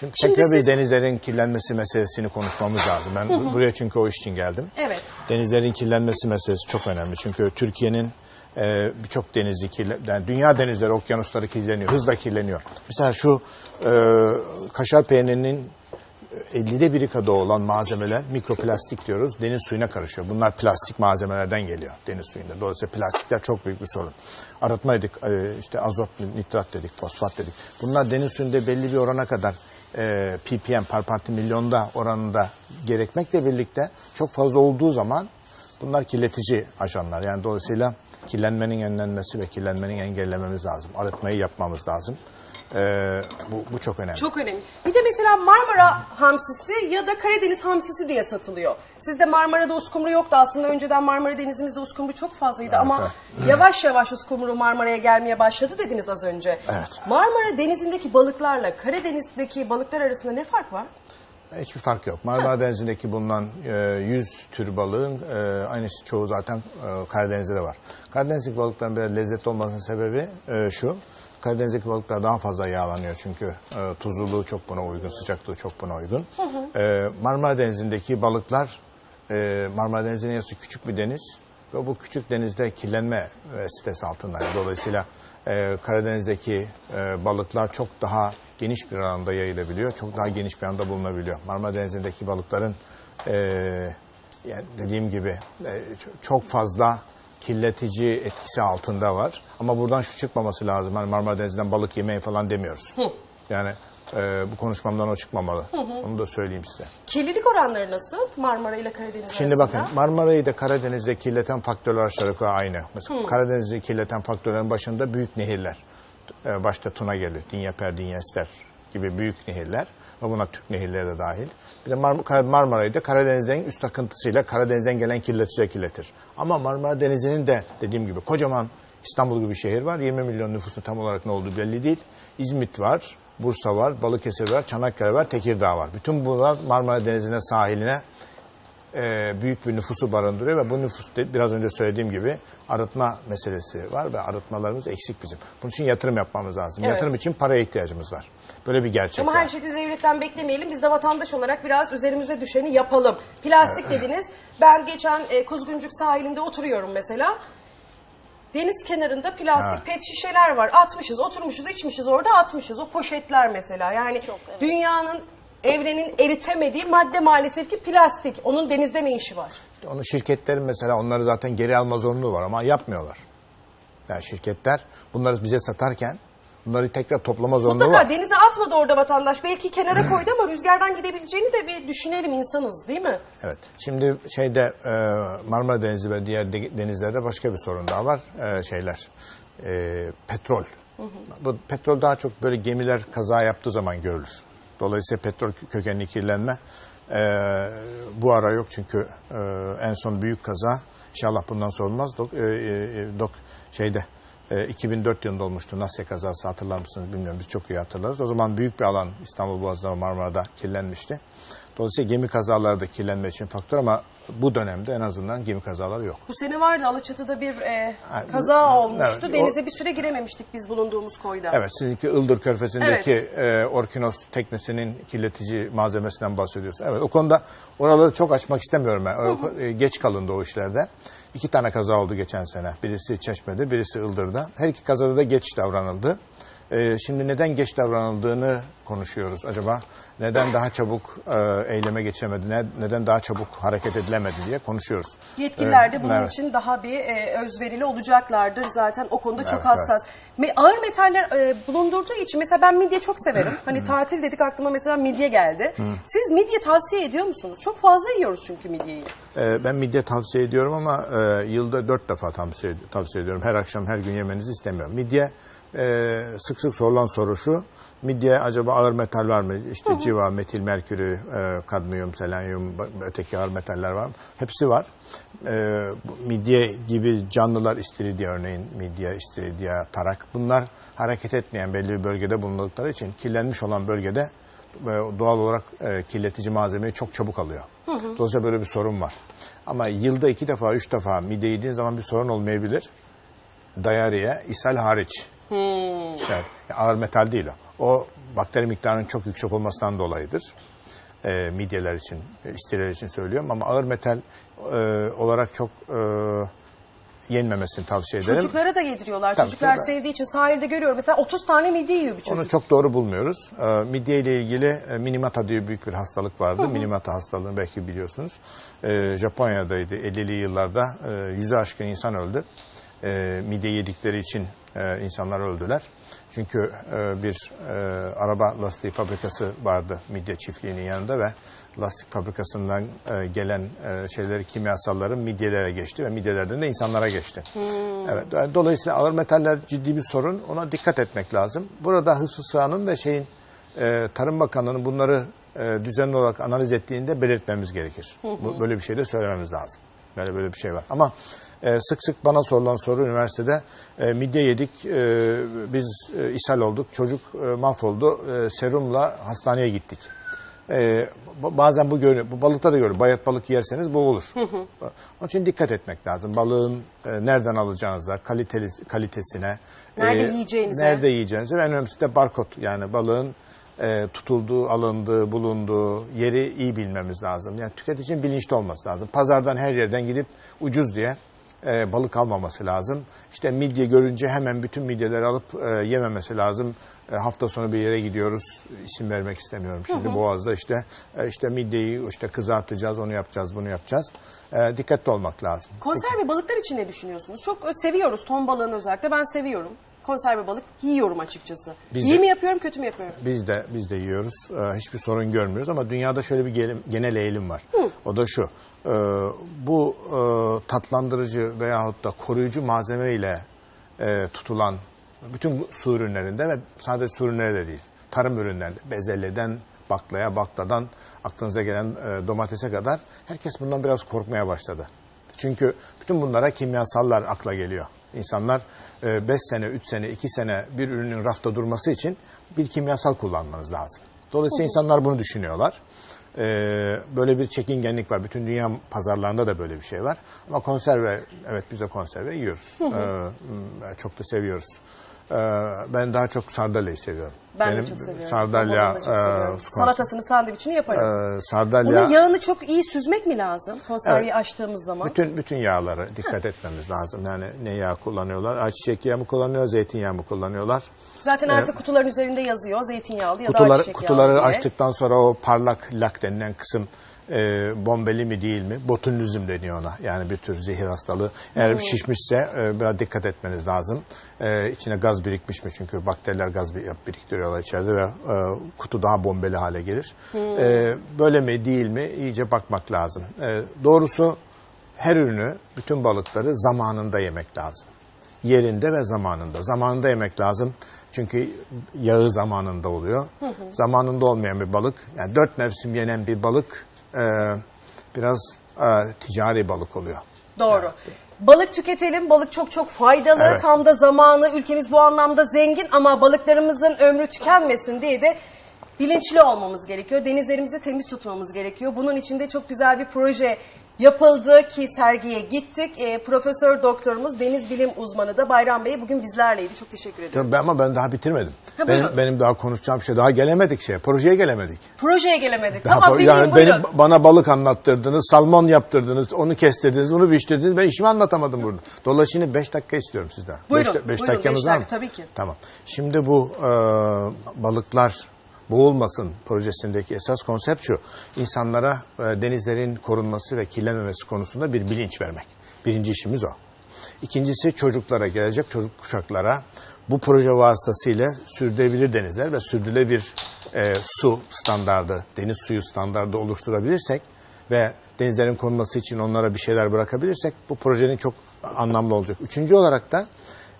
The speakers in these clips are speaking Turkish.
Şimdi, Şimdi tekrar bir siz- denizlerin kirlenmesi meselesini konuşmamız lazım. Ben bu- buraya çünkü o iş için geldim. Evet. Denizlerin kirlenmesi meselesi çok önemli. Çünkü Türkiye'nin e, birçok denizi kirle, yani dünya denizleri, okyanusları kirleniyor, hızla kirleniyor. Mesela şu e, kaşar peynirinin 50'de biri kadar olan malzemeler mikroplastik diyoruz. Deniz suyuna karışıyor. Bunlar plastik malzemelerden geliyor deniz suyunda. Dolayısıyla plastikler çok büyük bir sorun. Arıtma dedik, e, işte azot, nitrat dedik, fosfat dedik. Bunlar deniz suyunda belli bir orana kadar e, ppm par parti milyonda oranında gerekmekle birlikte çok fazla olduğu zaman bunlar kirletici ajanlar. Yani dolayısıyla kirlenmenin önlenmesi ve kirlenmenin engellememiz lazım. Arıtmayı yapmamız lazım. E, bu, bu çok önemli. Çok önemli. Bir de mesela Marmara hamsisi ya da Karadeniz hamsisi diye satılıyor. Sizde Marmara'da uskumru yoktu aslında. Önceden Marmara denizimizde uskumru çok fazlaydı ama evet. yavaş yavaş uskumru Marmara'ya gelmeye başladı dediniz az önce. Evet. Marmara denizindeki balıklarla Karadeniz'deki balıklar arasında ne fark var? Hiçbir fark yok. Marmara Denizi'ndeki bulunan e, 100 tür balığın e, aynısı çoğu zaten e, Karadeniz'de de var. Karadeniz'deki balıkların biraz lezzetli olmasının sebebi e, şu. Karadeniz'deki balıklar daha fazla yağlanıyor çünkü e, tuzluluğu çok buna uygun, sıcaklığı çok buna uygun. E, Marmara Denizi'ndeki balıklar, e, Marmara Denizi'nin yarısı küçük bir deniz ve bu küçük denizde kirlenme e, sitesi altında. Dolayısıyla e, Karadeniz'deki e, balıklar çok daha geniş bir alanda yayılabiliyor. Çok daha geniş bir anda bulunabiliyor. Marmara Denizi'ndeki balıkların e, yani dediğim gibi e, çok fazla kirletici etkisi altında var. Ama buradan şu çıkmaması lazım. Hani Marmara Denizi'nden balık yemeyin falan demiyoruz. Yani e, bu konuşmamdan o çıkmamalı. Onu da söyleyeyim size. Kirlilik oranları nasıl Marmara ile Karadeniz Şimdi arasında? bakın Marmara'yı da Karadeniz'de kirleten faktörler aşağı yukarı aynı. Mesela Karadeniz'i kirleten faktörlerin başında büyük nehirler. Ee, başta Tuna geliyor. Dinyaper, Dinyester gibi büyük nehirler. Ve buna Türk nehirleri de dahil. Bir de Mar- Marmara'yı da Karadeniz'den üst akıntısıyla Karadeniz'den gelen kirleticiler kirletir. Ama Marmara Denizi'nin de dediğim gibi kocaman İstanbul gibi bir şehir var. 20 milyon nüfusu tam olarak ne olduğu belli değil. İzmit var, Bursa var, Balıkesir var, Çanakkale var, Tekirdağ var. Bütün bunlar Marmara Denizi'ne sahiline e, büyük bir nüfusu barındırıyor ve bu nüfus de, biraz önce söylediğim gibi arıtma meselesi var ve arıtmalarımız eksik bizim. Bunun için yatırım yapmamız lazım. Evet. Yatırım için paraya ihtiyacımız var. Böyle bir gerçek Ama var. her şeyi de devletten beklemeyelim. Biz de vatandaş olarak biraz üzerimize düşeni yapalım. Plastik dediniz. Ben geçen e, Kuzguncuk sahilinde oturuyorum mesela. Deniz kenarında plastik Ha. pet şişeler var. Atmışız, oturmuşuz, içmişiz orada atmışız. O poşetler mesela. Yani dünyanın, evrenin eritemediği madde maalesef ki plastik. Onun denizde ne işi var? İşte Onu şirketlerin mesela onları zaten geri alma zorunluluğu var ama yapmıyorlar. Yani şirketler bunları bize satarken bunları tekrar toplama zorunluluğu Mutlaka var. denize atmadı orada vatandaş. Belki kenara koydu ama rüzgardan gidebileceğini de bir düşünelim insanız değil mi? Evet. Şimdi şeyde e, Marmara Denizi ve diğer de- denizlerde başka bir sorun daha var. E, şeyler. e, petrol. Bu petrol daha çok böyle gemiler kaza yaptığı zaman görülür. Dolayısıyla petrol kö- kökenli kirlenme e, bu ara yok çünkü e, en son büyük kaza inşallah bundan sonra olmaz. Dok, e, e, dok şeyde e, 2004 yılında olmuştu Nasya kazası hatırlar mısınız bilmiyorum biz çok iyi hatırlarız. O zaman büyük bir alan İstanbul Boğazı'nda Marmara'da kirlenmişti. Dolayısıyla gemi kazaları da kirlenme için faktör ama bu dönemde en azından gemi kazaları yok. Bu sene vardı Alaçatı'da bir e, Ha, kaza bu- olmuştu. evet, o- Denize bir süre girememiştik biz bulunduğumuz koyda. Evet sizinki Ildır Körfezi'ndeki e, Orkinos teknesinin kirletici malzemesinden bahsediyorsun. Evet o konuda oraları çok açmak istemiyorum ben. O- e, geç kalındı o işlerde. İki tane kaza oldu geçen sene. Birisi Çeşme'de, birisi Ildır'da. Her iki kazada da geç davranıldı. E, şimdi neden geç davranıldığını konuşuyoruz acaba. Neden daha çabuk e, eyleme geçemedi, ne- neden daha çabuk hareket edilemedi diye konuşuyoruz. Yetkililer de E, bunun evet. için daha bir e, özverili olacaklardır zaten o konuda çok Evet, hassas. Me- ağır metaller e, bulundurduğu için mesela ben midye çok severim. Hani tatil dedik aklıma mesela midye geldi. Siz midye tavsiye ediyor musunuz? Çok fazla yiyoruz çünkü midyeyi. Ee, Ben midye tavsiye ediyorum ama e, yılda dört defa tavsiye, tavsiye ediyorum. Her akşam her gün yemenizi istemiyorum. Midye e, sık sık sorulan soru şu. Midye acaba ağır metal var mı? İşte civa, metil, merkürü, e, kadmiyum, selenyum, öteki ağır metaller var mı? Hepsi var. E, midye gibi canlılar istiridye örneğin midye, istiridye, tarak bunlar hareket etmeyen belli bir bölgede bulundukları için kirlenmiş olan bölgede ve doğal olarak e, kirletici malzemeyi çok çabuk alıyor. Dolayısıyla böyle bir sorun var. Ama yılda iki defa, üç defa mide yediğin zaman bir sorun olmayabilir. Dayarıya, ishal hariç. Hmm. Yani ağır metal değil o. O bakteri miktarının çok yüksek olmasından dolayıdır. E, midyeler için, e, istireler için söylüyorum ama ağır metal e, olarak çok e, yenmemesini tavsiye ederim. Çocuklara da yediriyorlar. Tabii, Çocuklar tabii. sevdiği için sahilde görüyorum. Mesela 30 tane midye yiyor bir çocuk. Onu çok doğru bulmuyoruz. E, midye ile ilgili e, minimata diye büyük bir hastalık vardı. Minimata hastalığını belki biliyorsunuz. E, Japonya'daydı 50'li yıllarda e, yüze aşkın insan öldü. E, midye yedikleri için e, insanlar öldüler. Çünkü e, bir e, araba lastiği fabrikası vardı midye çiftliğinin yanında ve lastik fabrikasından e, gelen e, şeyleri kimyasalların midyelere geçti ve midyelerden de insanlara geçti. Evet. do- Dolayısıyla ağır metaller ciddi bir sorun. Ona dikkat etmek lazım. Burada Hıfzı ve şeyin e, Tarım Bakanlığı'nın bunları e, düzenli olarak analiz ettiğinde belirtmemiz gerekir. Bu, böyle bir şey de söylememiz lazım. Böyle böyle bir şey var. Ama e, sık sık bana sorulan soru üniversitede e, midye yedik, e, biz e, ishal olduk, çocuk e, mahvoldu, e, serumla hastaneye gittik. E, ba- bazen bu görünüyor. Bu balıkta da görünüyor. Bayat balık yerseniz bu olur. Onun için dikkat etmek lazım. Balığın e, nereden alacağınıza, kaliteli, kalitesine, Nerede e, yiyeceğinize. nerede yiyeceğinize en önemlisi de barkod yani balığın e, tutulduğu, alındığı, bulunduğu yeri iyi bilmememiz lazım. Yani tüketicinin bilinçli olması lazım. Pazardan her yerden gidip ucuz diye e, balık almaması lazım. İşte midye görünce hemen bütün midyeleri alıp e, yememesi lazım. E, hafta sonu bir yere gidiyoruz. İsim vermek istemiyorum şimdi. Boğaz'da işte e, işte midyeyi işte kızartacağız, onu yapacağız, bunu yapacağız. E, dikkatli olmak lazım. Konserve balıklar için ne düşünüyorsunuz? Çok e, seviyoruz ton balığını özellikle. Ben seviyorum. Konserve balık yiyorum açıkçası. Biz İyi de- mi yapıyorum, kötü mü yapıyorum? Biz de biz de yiyoruz. Ee, hiçbir sorun görmüyoruz ama dünyada şöyle bir gelim- genel eğilim var. O da şu. e, bu e, tatlandırıcı veyahut da koruyucu malzeme ile e, tutulan bütün su ürünlerinde ve sadece su ürünleri de değil. Tarım ürünlerinde bezelyeden baklaya, bakladan aklınıza gelen e, domatese kadar herkes bundan biraz korkmaya başladı. Çünkü bütün bunlara kimyasallar akla geliyor. İnsanlar 5 sene, 3 sene, 2 sene bir ürünün rafta durması için bir kimyasal kullanmanız lazım. Dolayısıyla insanlar bunu düşünüyorlar. E, Böyle bir çekingenlik var. Bütün dünya pazarlarında da böyle bir şey var. Ama konserve, evet biz de konserve yiyoruz. E, Çok da seviyoruz. E, Ben daha çok sardalyayı seviyorum. Ben Benim de çok seviyorum. Sardalya, da çok seviyorum. e, Salatasını, sandviçini yaparım. e, sardalya... Onun yağını çok iyi süzmek mi lazım konserveyi Evet. açtığımız zaman? Bütün bütün yağlara dikkat etmemiz lazım. Yani ne yağ kullanıyorlar? Ayçiçek yağı mı kullanıyor, zeytinyağı mı kullanıyorlar? Zaten artık kutuların üzerinde yazıyor zeytinyağlı ya da Kutuları, ayçiçek kutuları yağlı diye. açtıktan sonra o parlak lak denilen kısım e, bombeli mi değil mi? Botunlüzüm deniyor ona. Yani bir tür zehir hastalığı. Eğer şişmişse e, biraz dikkat etmeniz lazım. E, içine gaz birikmiş mi? Çünkü bakteriler gaz bir- biriktiriyorlar içeride ve e, kutu daha bombeli hale gelir. E, böyle mi değil mi? İyice bakmak lazım. E, doğrusu her ürünü, bütün balıkları zamanında yemek lazım. Yerinde ve zamanında. Zamanında yemek lazım. Çünkü yağı zamanında oluyor. Zamanında olmayan bir balık, yani dört mevsim yenen bir balık e, biraz e, ticari balık oluyor. Doğru. Balık tüketelim. Balık çok çok faydalı. Evet. Tam da zamanı. Ülkemiz bu anlamda zengin ama balıklarımızın ömrü tükenmesin diye de bilinçli olmamız gerekiyor. Denizlerimizi temiz tutmamız gerekiyor. Bunun için de çok güzel bir proje yapıldı ki sergiye gittik. E, Profesör doktorumuz deniz bilim uzmanı da Bayram Bey bugün bizlerleydi. Çok teşekkür ederim. Ben, ama ben daha bitirmedim. Ha, benim, buyurun. benim daha konuşacağım şey, daha gelemedik şey, projeye gelemedik. Projeye gelemedik. Daha tamam dinleyin yani buyurun. benim, bana balık anlattırdınız, salmon yaptırdınız, onu kestirdiniz, bunu biçtirdiniz. Ben işimi anlatamadım burada. Dolayısıyla 5 dakika istiyorum sizden. Buyurun, Beş, beş buyurun, dakikamız beş var mı? dakika, tabii ki. Tamam. Şimdi bu e, balıklar boğulmasın projesindeki esas konsept şu. İnsanlara e, denizlerin korunması ve kirlenmemesi konusunda bir bilinç vermek. Birinci işimiz o. İkincisi çocuklara, gelecek çocuk kuşaklara bu proje vasıtasıyla sürdürülebilir denizler ve sürdürülebilir e, su standardı, deniz suyu standardı oluşturabilirsek ve denizlerin korunması için onlara bir şeyler bırakabilirsek bu projenin çok anlamlı olacak. Üçüncü olarak da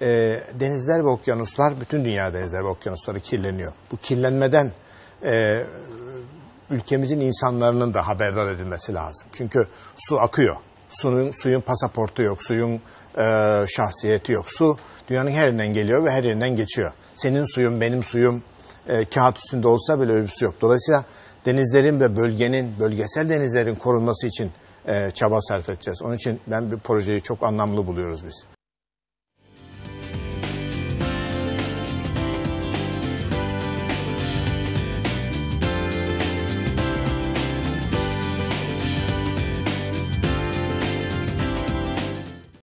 e, denizler ve okyanuslar, bütün dünya denizler ve okyanusları kirleniyor. Bu kirlenmeden e, ülkemizin insanların da haberdar edilmesi lazım. Çünkü su akıyor. Suyun, suyun pasaportu yok, suyun e, şahsiyeti yok. Su dünyanın her yerinden geliyor ve her yerinden geçiyor. Senin suyun, benim suyum e, kağıt üstünde olsa bile öyle bir su yok. Dolayısıyla denizlerin ve bölgenin, bölgesel denizlerin korunması için e, çaba sarf edeceğiz. Onun için ben bir projeyi çok anlamlı buluyoruz biz.